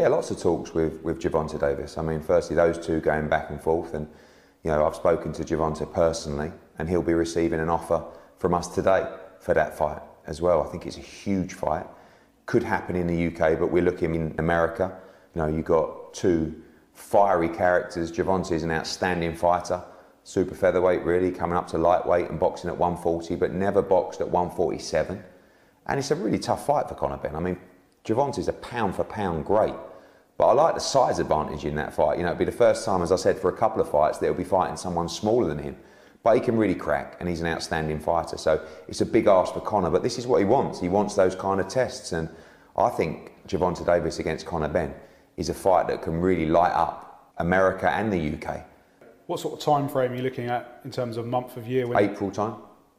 Yeah, lots of talks with, with Gervonta Davis. I mean, firstly, those two going back and forth, and you know, I've spoken to Gervonta personally, and he'll be receiving an offer from us today for that fight as well. I think it's a huge fight. Could happen in the UK, but we're looking in America. You know, you've got two fiery characters. Gervonta is an outstanding fighter, super featherweight, really, coming up to lightweight and boxing at 140, but never boxed at 147. And it's a really tough fight for Conor Benn. I mean, Gervonta's a pound for pound great. But I like the size advantage in that fight. You know, it'd be the first time, as I said, for a couple of fights that he'll be fighting someone smaller than him. But he can really crack, and he's an outstanding fighter. So it's a big ask for Conor, but this is what he wants. He wants those kind of tests. And I think Gervonta Davis against Conor Benn is a fight that can really light up America and the UK. What sort of time frame are you looking at in terms of month of year? When April time.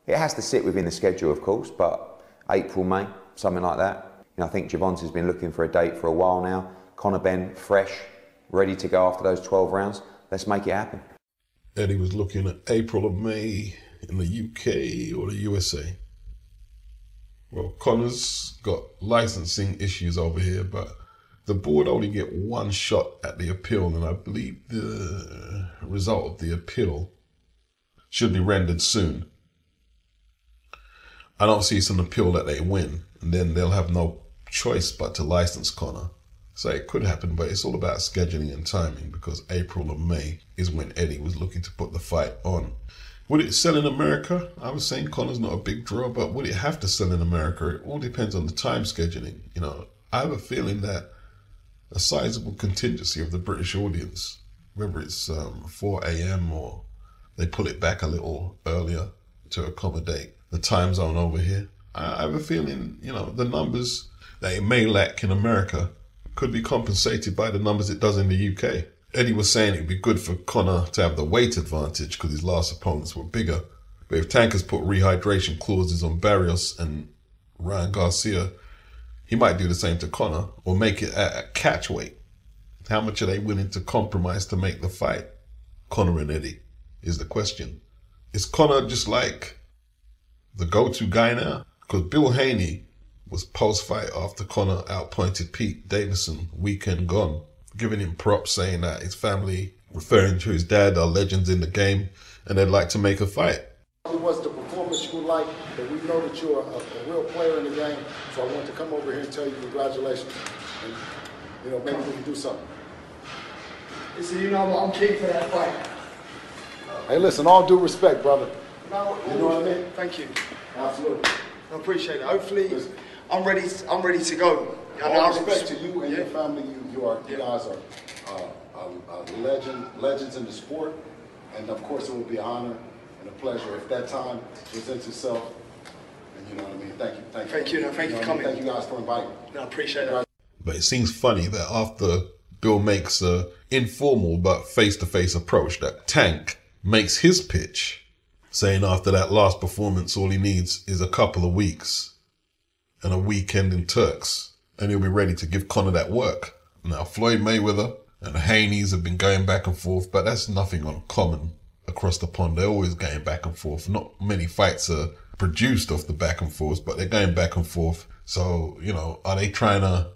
It has to sit within the schedule, of course, but April, May, something like that. You know, I think Gervonta's been looking for a date for a while now. Conor Benn fresh, ready to go after those 12 rounds. Let's make it happen. Eddie was looking at April or May in the UK or the USA. Well, Conor's got licensing issues over here, but the board only get one shot at the appeal, and I believe the result of the appeal should be rendered soon. And obviously, it's an appeal that they win, and then they'll have no choice but to license Conor. So it could happen, but it's all about scheduling and timing because April or May is when Eddie was looking to put the fight on. Would it sell in America? I was saying Conor's not a big draw, but would it have to sell in America? It all depends on the time scheduling. You know, I have a feeling that a sizable contingency of the British audience, whether it's um, 4 a.m. or they pull it back a little earlier to accommodate the time zone over here. I have a feeling, you know, the numbers that it may lack in America could be compensated by the numbers it does in the UK. Eddie was saying it'd be good for Conor to have the weight advantage because his last opponents were bigger. But if Tank has put rehydration clauses on Barrios and Ryan Garcia, he might do the same to Conor or make it at a catch weight. How much are they willing to compromise to make the fight? Conor and Eddie is the question. Is Conor just like the go-to guy now? Because Bill Haney was post-fight after Conor outpointed Pete Davidson weekend gone, giving him props, saying that his family, referring to his dad, are legends in the game, and they'd like to make a fight. It was the performance you like, but we know that you're a, a real player in the game. So I want to come over here and tell you congratulations. And, you know, maybe we can do something. So you know I'm king for that fight. Hey, listen, all due respect, brother. No, You know what I mean? Thank you. Absolutely. I appreciate it. Hopefully, I'm ready. I'm ready to go. I know All I'm- respect to you and Yeah. your family. You, you are, you Yeah. guys are uh, uh, uh, legend, legends in the sport, and of course, it will be an honor and a pleasure if that time presents itself. And you know what I mean. Thank you. Thank you. Thank you, no, thank you know for what I mean? coming. Thank you guys for inviting. me. No, I appreciate it. But it seems funny that after Bill makes a informal but face-to-face approach, that Tank makes his pitch, saying after that last performance, all he needs is a couple of weeks and a weekend in Turks, and he'll be ready to give Conor that work. Now, Floyd Mayweather and Haney's have been going back and forth, but that's nothing uncommon across the pond. They're always going back and forth. Not many fights are produced off the back and forth, but they're going back and forth. So, you know, are they trying to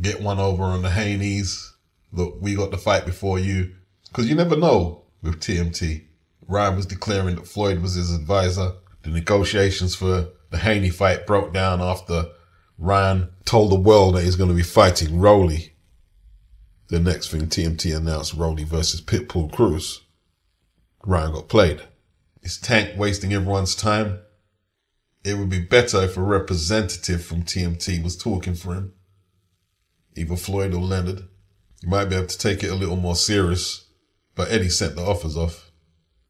get one over on the Haney's? Look, we got the fight before you. Because you never know with TMT. Ryan was declaring that Floyd was his advisor. The negotiations for the Haney fight broke down after Ryan told the world that he's going to be fighting Rolly. The next thing TMT announced Rolly versus Pitbull Cruz. Ryan got played. Is Tank wasting everyone's time? It would be better if a representative from TMT was talking for him. Either Floyd or Leonard. You might be able to take it a little more serious. But Eddie sent the offers off.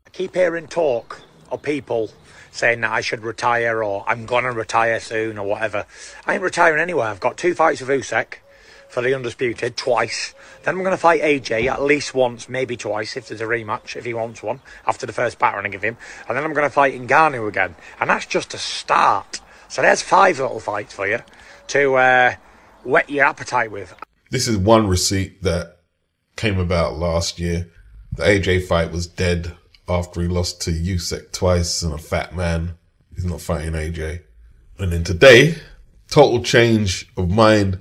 I keep hearing talk of people saying that I should retire or I'm gonna retire soon or whatever. I ain't retiring anyway. I've got two fights with Usyk for the undisputed twice. Then I'm gonna fight AJ at least once, maybe twice if there's a rematch if he wants one after the first battering I give him. And then I'm gonna fight Ngannou again, and that's just a start. So there's five little fights for you to uh, whet your appetite with. This is one receipt that came about last year. The AJ fight was dead after he lost to Usyk twice and a fat man. He's not fighting AJ. And then today, total change of mind.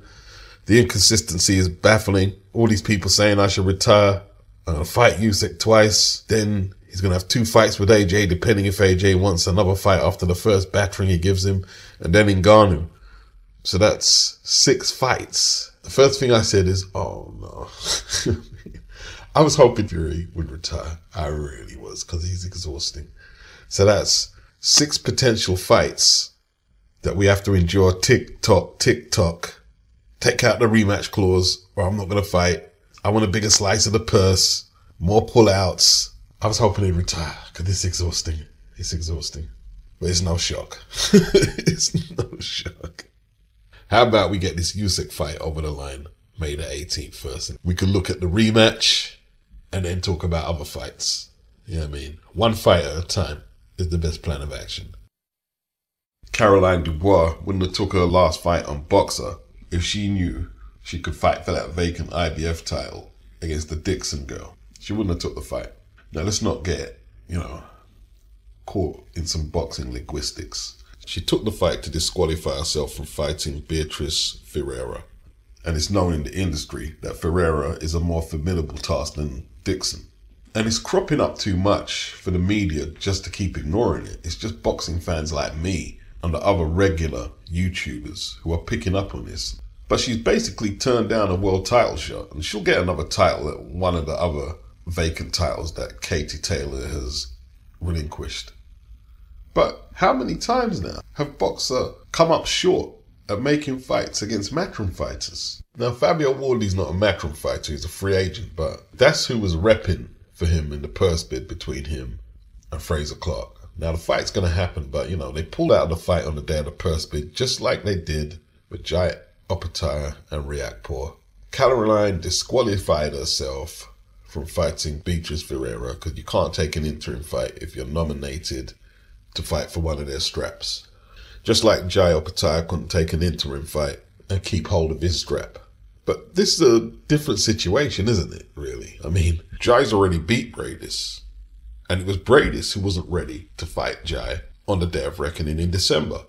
The inconsistency is baffling. All these people saying I should retire. Gonna fight Usyk twice. Then he's gonna have two fights with AJ, depending if AJ wants another fight after the first battering he gives him, and then Ngannou. So that's six fights. The first thing I said is, "Oh no." I was hoping Fury would retire. I really was because he's exhausting. So that's six potential fights that we have to endure. Tick tock, tick tock. Take out the rematch clause, or I'm not going to fight. I want a bigger slice of the purse, more pullouts. I was hoping he'd retire because it's exhausting. It's exhausting. But it's no shock. it's no shock. How about we get this Usyk fight over the line, May the 18th first? We could look at the rematch and then talk about other fights. You know what I mean? One fight at a time is the best plan of action. Caroline Dubois wouldn't have took her last fight on Boxxer if she knew she could fight for that vacant IBF title against the Dixon girl. She wouldn't have took the fight. Now let's not get, you know, caught in some boxing linguistics. She took the fight to disqualify herself from fighting Beatriz Ferreira. And it's known in the industry that Ferreira is a more formidable task than Dixon. And it's cropping up too much for the media just to keep ignoring it. It's just boxing fans like me and the other regular YouTubers who are picking up on this. But she's basically turned down a world title shot, and she'll get another title at one of the other vacant titles that Katie Taylor has relinquished. But how many times now have Boxxer come up short at making fights against Matchroom fighters? Now, Fabio Wardley's not a Matchroom fighter, he's a free agent, but that's who was repping for him in the purse bid between him and Frazer Clarke. Now, the fight's going to happen, but you know, they pulled out of the fight on the day of the purse bid, just like they did with Jai Opetaia and Riakporhe. Caroline disqualified herself from fighting Beatriz Ferreira because you can't take an interim fight if you're nominated to fight for one of their straps. Just like Jai Opetaia couldn't take an interim fight and keep hold of his strap. But this is a different situation, isn't it, really? I mean, Jai's already beat Briedis. And it was Briedis who wasn't ready to fight Jai on the day of reckoning in December.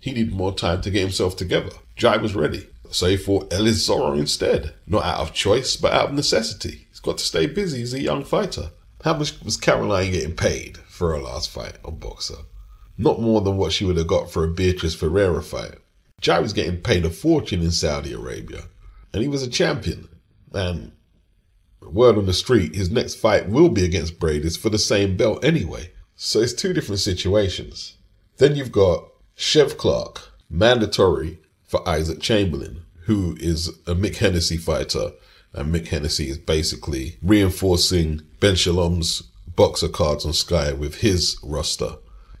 He needed more time to get himself together. Jai was ready. So he fought Ellis Zorro instead. Not out of choice, but out of necessity. He's got to stay busy. He's a young fighter. How much was Caroline getting paid for her last fight on Boxxer? Not more than what she would have got for a Beatriz Ferreira fight. Jai was getting paid a fortune in Saudi Arabia and he was a champion. And word on the street, his next fight will be against Briedis for the same belt anyway. So it's two different situations. Then you've got Chev Clarke, mandatory for Isaac Chamberlain, who is a Mick Hennessy fighter. And Mick Hennessy is basically reinforcing Ben Shalom's Boxxer cards on Sky with his roster.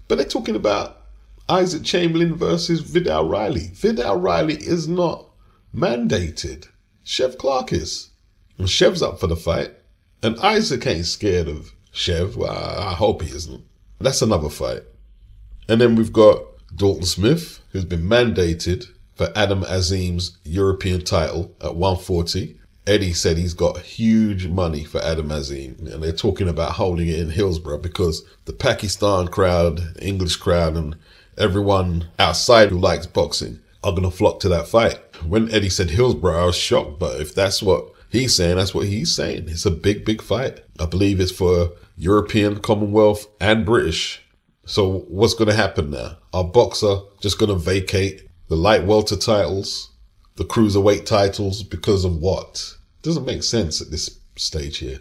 But they're talking about Isaac Chamberlain versus Vidal Riley. Vidal Riley is not mandated. Chev Clarke is. And Chev's up for the fight. And Isaac ain't scared of Chev. Well, I hope he isn't. That's another fight. And then we've got Dalton Smith, who's been mandated for Adam Azim's European title at 140. Eddie said he's got huge money for Adam Azim, and they're talking about holding it in Hillsborough because the Pakistan crowd, English crowd, and everyone outside who likes boxing are going to flock to that fight. When Eddie said Hillsborough, I was shocked, but if that's what he's saying, that's what he's saying. It's a big, big fight. I believe it's for European, Commonwealth, and British. So what's going to happen now? Our Boxxer just going to vacate the light welter titles, the cruiserweight titles because of what? Doesn't make sense at this stage here.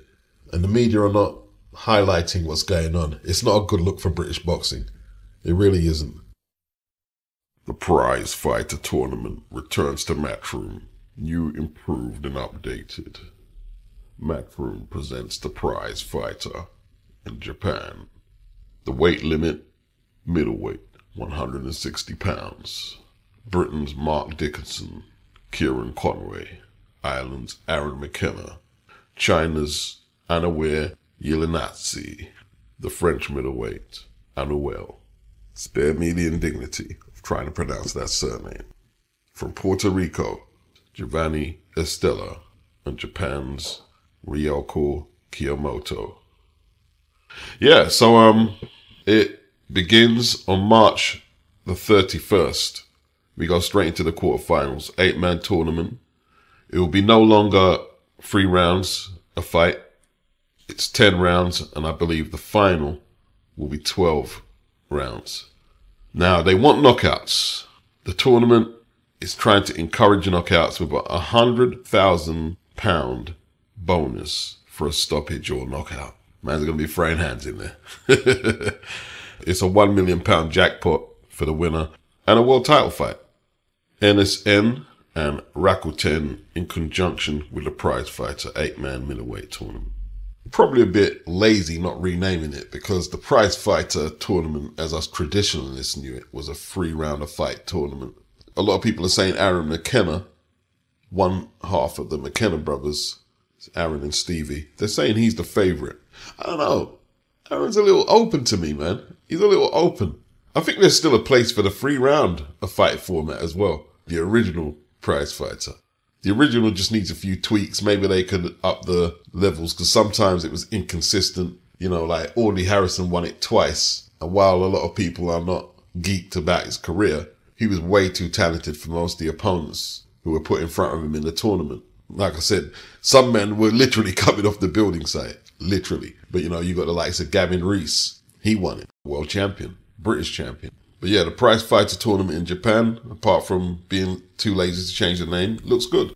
And the media are not highlighting what's going on. It's not a good look for British boxing. It really isn't. The prize fighter tournament returns to Matchroom, new, improved, and updated. Matchroom presents the prize fighter in Japan. The weight limit, middleweight, 160 pounds. Britain's Mark Dickinson, Kieron Conway. Ireland's Aaron McKenna. China's Inoue Yelinatsi. The French middleweight, Anuel. Spare me the indignity of trying to pronounce that surname. From Puerto Rico, Giovanni Estella, and Japan's Ryoko Kiyomoto. Yeah, so um, it begins on March the 31st. We go straight into the quarterfinals, eight man tournament. It will be no longer three rounds a fight. It's 10 rounds, and I believe the final will be 12 rounds. Now, they want knockouts. The tournament is trying to encourage knockouts with a hundred thousand pound bonus for a stoppage or knockout. Man's gonna be throwing hands in there. it's a one million pound jackpot for the winner and a world title fight. NSN and Rakuten in conjunction with the prize fighter eight man middleweight tournament. Probably a bit lazy not renaming it because the prize fighter tournament, as us traditionalists knew it, was a three round of fight tournament. A lot of people are saying Aaron McKenna, one half of the McKenna brothers, Aaron and Stevie, they're saying he's the favorite. I don't know. Aaron's a little open to me, man. He's a little open. I think there's still a place for the three round of fight format as well. The original prize fighter. The original just needs a few tweaks. Maybe they could up the levels because sometimes it was inconsistent. You know, like Audley Harrison won it twice. And while a lot of people are not geeked about his career, he was way too talented for most of the opponents who were put in front of him in the tournament. Like I said, some men were literally coming off the building site. Literally. But you know, you got the likes of Gavin Rees. He won it. World champion. British champion. But yeah, the prize fighter tournament in Japan, apart from being too lazy to change the name, looks good.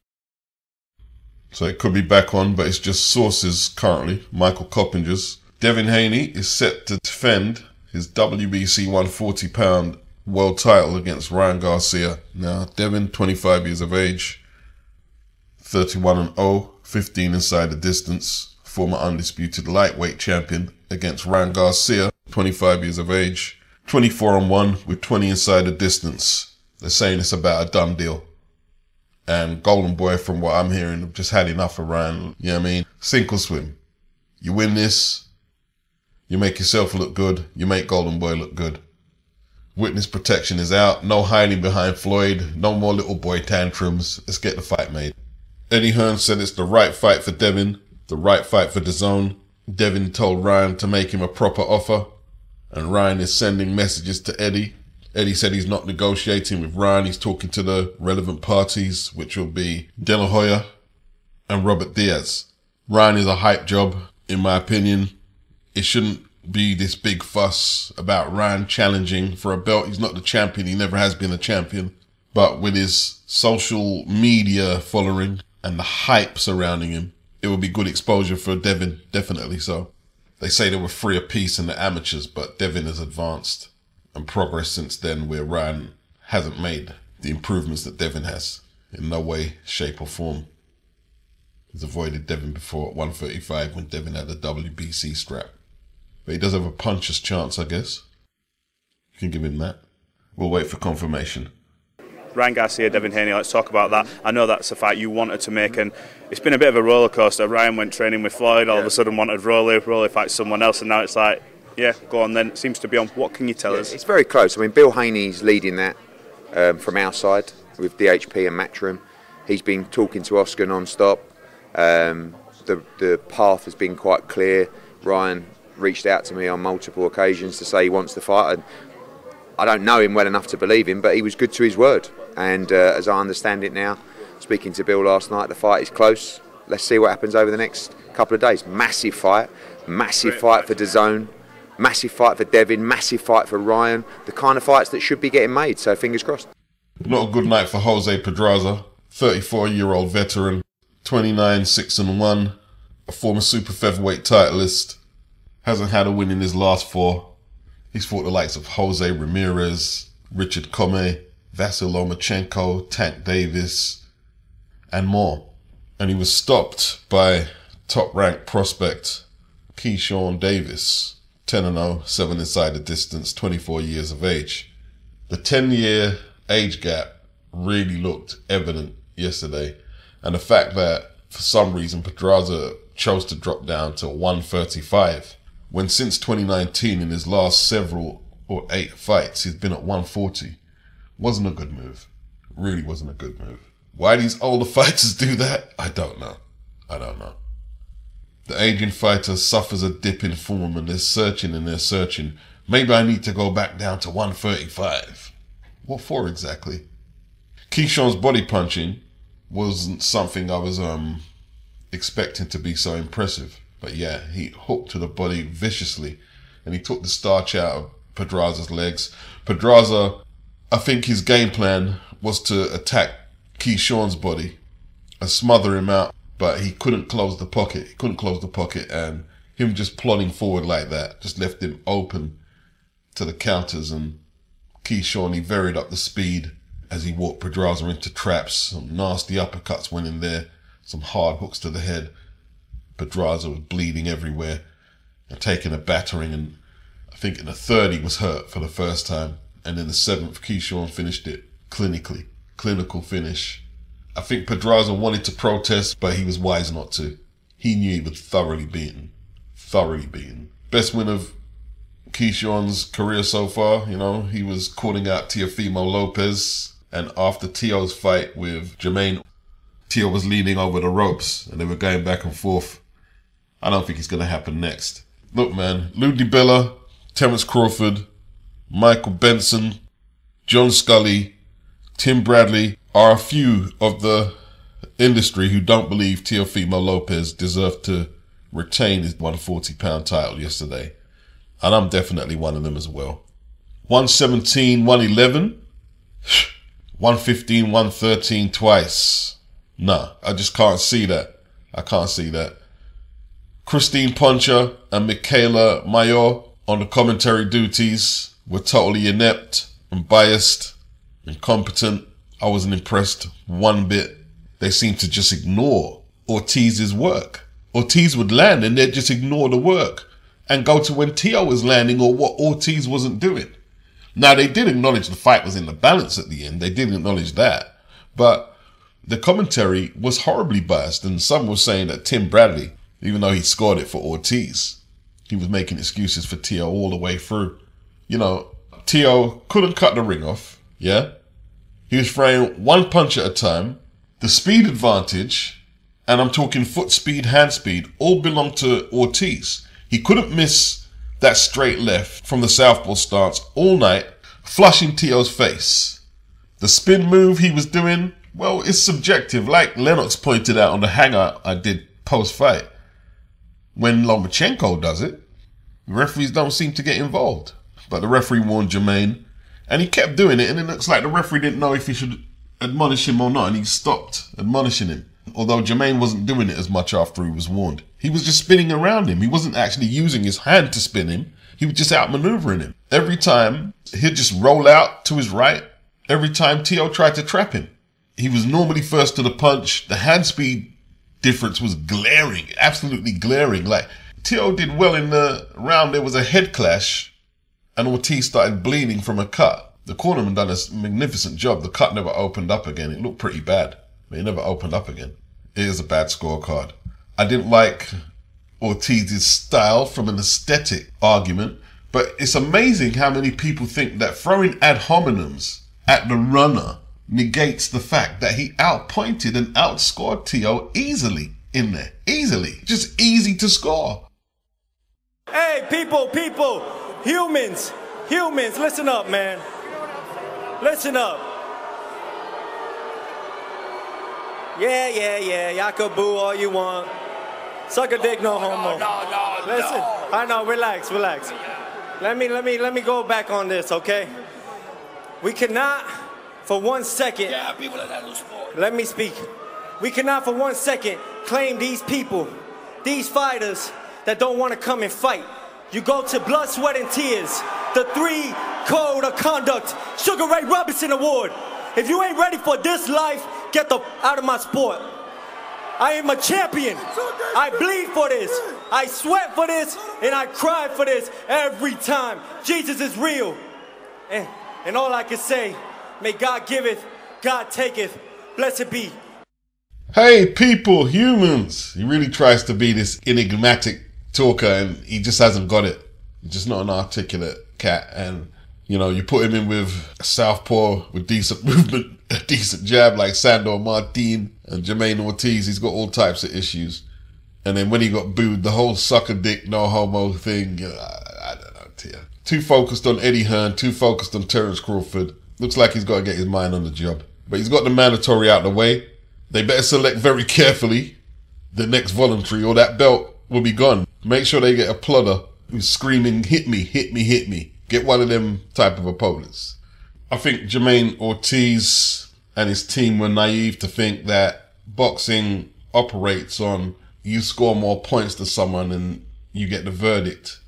So it could be back on, but it's just sources currently. Michael Coppinger's. Devin Haney is set to defend his WBC 140 pound world title against Ryan Garcia. Now, Devin, 25 years of age, 31 and 0, 15 inside the distance, former undisputed lightweight champion against Ryan Garcia, 25 years of age, 24 and 1 with 20 inside the distance. They're saying it's about a done deal. And Golden Boy, from what I'm hearing, just had enough of Ryan. You know what I mean? Sink or swim. You win this, you make yourself look good, you make Golden Boy look good. Witness protection is out. No hiding behind Floyd. No more little boy tantrums. Let's get the fight made. Eddie Hearn said it's the right fight for Devin, the right fight for DAZN. Devin told Ryan to make him a proper offer, and Ryan is sending messages to Eddie. Eddie said he's not negotiating with Ryan. He's talking to the relevant parties, which will be De La Hoya and Robert Diaz. Ryan is a hype job, in my opinion. It shouldn't be this big fuss about Ryan challenging for a belt. He's not the champion. He never has been a champion. But with his social media following and the hype surrounding him, it would be good exposure for Devin, definitely so. They say there were three apiece in the amateurs, but Devin has advanced and progress since then where Ryan hasn't made the improvements that Devin has in no way, shape or form. He's avoided Devin before at 135 when Devin had the WBC strap. But he does have a puncher's chance, I guess. You can give him that. We'll wait for confirmation. Ryan Garcia, Devin Haney, let's talk about that. I know that's a fight you wanted to make, and it's been a bit of a roller coaster. Ryan went training with Floyd, all yeah. of a sudden wanted Rolly, Rolly fights someone else, and now it's like, yeah, go on then. It seems to be on. What can you tell yeah, us? It's very close. I mean, Bill Haney's leading that um, from our side with DHP and Matchroom. He's been talking to Oscar non-stop. Um, the, the path has been quite clear. Ryan reached out to me on multiple occasions to say he wants to fight. And I don't know him well enough to believe him, but he was good to his word. And uh, as I understand it now, speaking to Bill last night, the fight is close. Let's see what happens over the next couple of days. Massive fight, massive fight for DAZN, massive fight for Devin, massive fight for Ryan. The kind of fights that should be getting made. So fingers crossed. Not a good night for Jose Pedraza, 34 year old veteran, 29 6 and 1, a former super featherweight titleist hasn't had a win in his last four. He's fought the likes of Jose Ramirez, Richard Commey, Vasyl Lomachenko, Tank Davis, and more. And he was stopped by top ranked prospect Keyshawn Davis, 10 0, 7 inside the distance, 24 years of age. The 10 year age gap really looked evident yesterday. And the fact that for some reason Pedraza chose to drop down to 135 when since 2019 in his last several or eight fights he's been at 140 wasn't a good move really wasn't a good move why these older fighters do that i don't know i don't know The aging fighter suffers a dip in form and they're searching and they're searching. Maybe I need to go back down to 135. What for exactly? Keyshawn's body punching wasn't something I was um expecting to be so impressive. But yeah, he hooked to the body viciously and he took the starch out of Pedraza's legs. Pedraza, I think his game plan was to attack Keyshawn's body and smother him out, but he couldn't close the pocket. He couldn't close the pocket and him just plodding forward like that just left him open to the counters and Keyshawn, he varied up the speed as he walked Pedraza into traps. Some nasty uppercuts went in there, some hard hooks to the head. Pedraza was bleeding everywhere and taking a battering. And I think in the third, he was hurt for the first time. And then the seventh, Keyshawn finished it clinically, clinical finish. I think Pedraza wanted to protest, but he was wise not to. He knew he was thoroughly beaten. Thoroughly beaten. Best win of Keyshawn's career so far. You know, he was calling out Teofimo Lopez. And after Teo's fight with Jamaine, Teo was leaning over the ropes and they were going back and forth. I don't think it's going to happen next. Look, man, Lou DiBella, Terence Crawford, Michael Benson, John Scully, Tim Bradley are a few of the industry who don't believe Teofimo Lopez deserved to retain his 140 pound title yesterday. And I'm definitely one of them as well. 117, 111, 115, 113 twice. Nah, I just can't see that. I can't see that. Crystina Poncher and Mikaela Mayer on the commentary duties were totally inept and biased, incompetent. I wasn't impressed one bit. They seemed to just ignore Ortiz's work. Ortiz would land and they'd just ignore the work and go to when Teo was landing or what Ortiz wasn't doing. Now they did acknowledge the fight was in the balance at the end. They did acknowledge that. But the commentary was horribly biased and some were saying that Tim Bradley, even though he scored it for Ortiz, he was making excuses for Teo all the way through. You know, Teo couldn't cut the ring off, yeah? He was throwing one punch at a time. The speed advantage, and I'm talking foot speed, hand speed, all belonged to Ortiz. He couldn't miss that straight left from the southpaw stance all night, flushing Teo's face. The spin move he was doing, well, it's subjective, like Lennox pointed out on the hangout I did post fight. When Lomachenko does it, referees don't seem to get involved. But the referee warned Jamaine, and he kept doing it, and it looks like the referee didn't know if he should admonish him or not, and he stopped admonishing him. Although Jamaine wasn't doing it as much after he was warned. He was just spinning around him. He wasn't actually using his hand to spin him. He was just outmaneuvering him. Every time, he'd just roll out to his right. Every time Teo tried to trap him. He was normally first to the punch. The hand speed difference was glaring, absolutely glaring. Like, Teo did well in the round. There was a head clash and Ortiz started bleeding from a cut. The cornerman done a magnificent job. The cut never opened up again. It looked pretty bad, but it never opened up again. It is a bad scorecard. I didn't like Ortiz's style from an aesthetic argument, but it's amazing how many people think that throwing ad hominems at the runner negates the fact that he outpointed and outscored Teo easily in there. Easily. Just easy to score. Hey, people, people, humans, humans, listen up, man. Listen up. Yeah, yeah, yeah. Y'all can boo all you want. Suck a dick, no homo. Listen, I know. Relax, relax. Let me, let me, let me go back on this, okay? We cannot, for one second. Let me speak. We cannot, for one second, claim these people, these fighters that don't want to come and fight. You go to blood, sweat, and tears. The three code of conduct, Sugar Ray Robinson Award. If you ain't ready for this life, get the out of my sport. I am a champion. I bleed for this. I sweat for this, and I cry for this every time. Jesus is real. And, and all I can say, may God giveth, God taketh. Blessed be. Hey, people, humans. He really tries to be this enigmatic talker and he just hasn't got it. He's just not an articulate cat. And, you know, you put him in with a southpaw with decent movement, a decent jab like Sandor Martin and Jamaine Ortiz. He's got all types of issues. And then when he got booed, the whole sucker dick, no homo thing, you know, I, I don't know. Too focused on Eddie Hearn, too focused on Terence Crawford. Looks like he's got to get his mind on the job. But he's got the mandatory out the way. They better select very carefully the next voluntary or that belt will be gone. Make sure they get a plodder who's screaming, hit me, hit me, hit me. Get one of them type of opponents. I think Jamaine Ortiz and his team were naive to think that boxing operates on you score more points to someone and you get the verdict.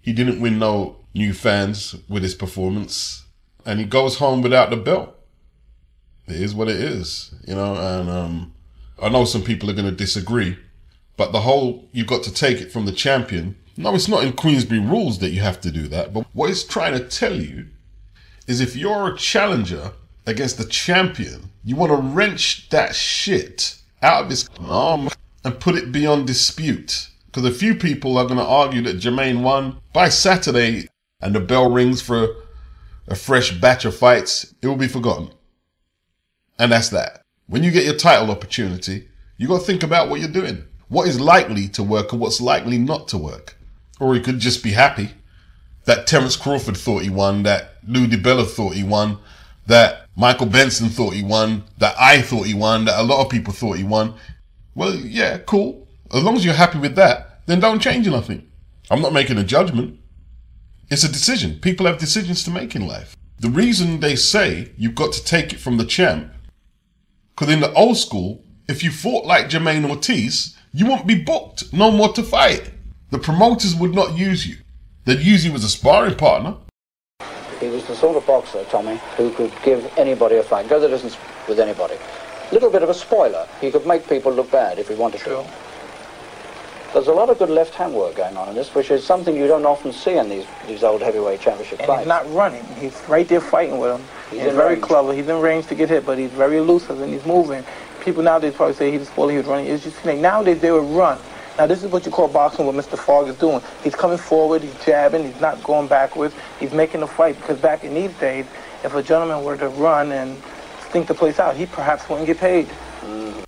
He didn't win no new fans with his performance and he goes home without the belt. It is what it is, you know, and um, I know some people are going to disagree, but the whole you've got to take it from the champion. No, it's not in Queensberry rules that you have to do that, but what it's trying to tell you is if you're a challenger against the champion, you want to wrench that shit out of his arm and put it beyond dispute. Because a few people are going to argue that Jamaine won by Saturday and the bell rings for a fresh batch of fights, it will be forgotten. And that's that. When you get your title opportunity, you got to think about what you're doing. What is likely to work and what's likely not to work. Or you could just be happy that Terence Crawford thought he won, that Lou DiBella thought he won, that Michael Benson thought he won, that I thought he won, that a lot of people thought he won. Well, yeah, cool. As long as you're happy with that, then don't change nothing. I'm not making a judgment. It's a decision. People have decisions to make in life. The reason they say you've got to take it from the champ, because in the old school, if you fought like Jamaine Ortiz, you wouldn't be booked no more to fight. The promoters would not use you. They'd use you as a sparring partner. He was the sort of boxer, Tommy, who could give anybody a fight, go the distance with anybody. Little bit of a spoiler. He could make people look bad if he wanted to. There's a lot of good left hand work going on in this, which is something you don't often see in these, these old heavyweight championship And fights. he's not running. He's right there fighting with him. He's He's, very range. clever. He's in range to get hit, but he's very elusive and he's moving. People nowadays probably say he was spoiling, he was running. It's just like nowadays they would run. Now this is what you call boxing, what Mr. Fogg is doing. He's coming forward, he's jabbing, he's not going backwards. He's making a fight because back in these days, if a gentleman were to run and stink the place out, he perhaps wouldn't get paid. Uh,